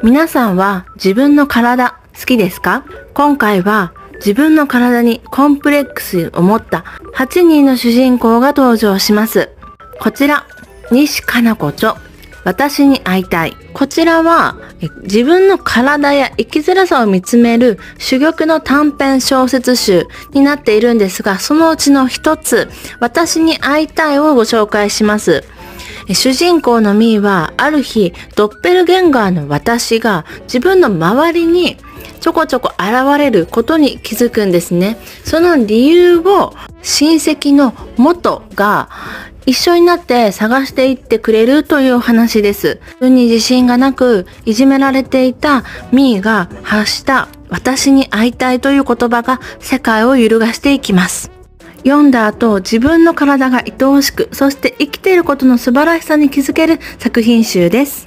皆さんは自分の体好きですか？今回は自分の体にコンプレックスを持った8人の主人公が登場します。こちら、西加奈子著、私に会いたい。こちらは自分の体や生きづらさを見つめる珠玉の短編小説集になっているんですが、そのうちの一つ、私に会いたいをご紹介します。主人公のミーはある日ドッペルゲンガーの私が自分の周りにちょこちょこ現れることに気づくんですね。その理由を親戚の元が一緒になって探していってくれるという話です。自分に自信がなくいじめられていたミーが発した私に会いたいという言葉が世界を揺るがしていきます。読んだ後、自分の体が愛おしく、そして生きていることの素晴らしさに気づける作品集です。